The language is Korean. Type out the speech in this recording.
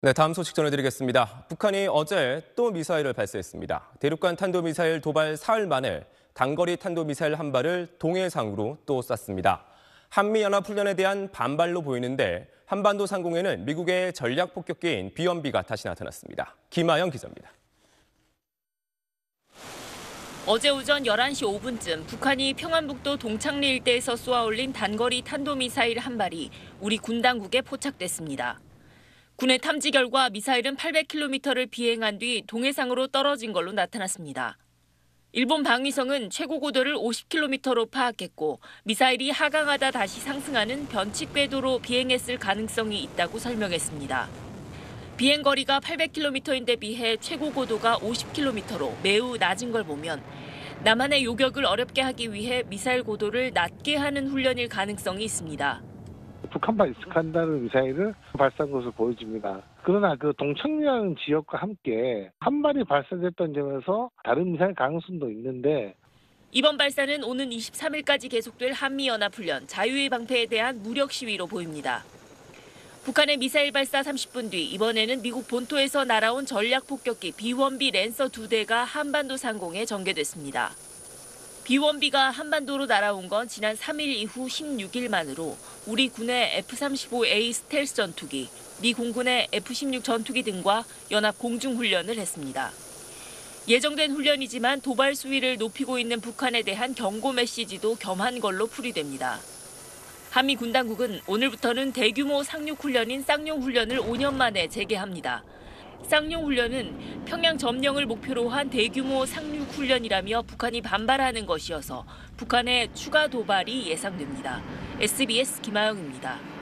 네, 다음 소식 전해드리겠습니다. 북한이 어제 또 미사일을 발사했습니다. 대륙간 탄도미사일 도발 사흘 만에 단거리 탄도미사일 한 발을 동해상으로 또 쐈습니다. 한미연합훈련에 대한 반발로 보이는데 한반도 상공에는 미국의 전략 폭격기인 비연비가 다시 나타났습니다. 김아영 기자입니다. 어제 오전 11시 5분쯤 북한이 평안북도 동창리 일대에서 쏘아올린 단거리 탄도미사일 한 발이 우리 군 당국에 포착됐습니다. 군의 탐지 결과 미사일은 800km를 비행한 뒤 동해상으로 떨어진 걸로 나타났습니다. 일본 방위성은 최고 고도를 50km로 파악했고 미사일이 하강하다 다시 상승하는 변칙 궤도로 비행했을 가능성이 있다고 설명했습니다. 비행 거리가 800km인데 비해 최고 고도가 50km로 매우 낮은 걸 보면 남한의 요격을 어렵게 하기 위해 미사일 고도를 낮게 하는 훈련일 가능성이 있습니다. 북한발 이스칸다르 미사일을 발사한 것으로 보여집니다. 그러나 그 동창리라는 지역과 함께 한 발이 발사됐던 점에서 다른 미사일 가능성도 있는데 이번 발사는 오는 23일까지 계속될 한미연합훈련 자유의 방패에 대한 무력 시위로 보입니다. 북한의 미사일 발사 30분 뒤 이번에는 미국 본토에서 날아온 전략 폭격기 B-1B 랜서 두 대가 한반도 상공에 전개됐습니다. 비원비가 한반도로 날아온 건 지난 3일 이후 16일 만으로 우리 군의 F-35A 스텔스 전투기, 미 공군의 F-16 전투기 등과 연합 공중훈련을 했습니다. 예정된 훈련이지만 도발 수위를 높이고 있는 북한에 대한 경고 메시지도 겸한 걸로 풀이됩니다. 한미 군 당국은 오늘부터는 대규모 상륙 훈련인 쌍용 훈련을 5년 만에 재개합니다. 쌍용 훈련은 평양 점령을 목표로 한 대규모 상륙 훈련이라며 북한이 반발하는 것이어서 북한의 추가 도발이 예상됩니다. SBS 김아영입니다.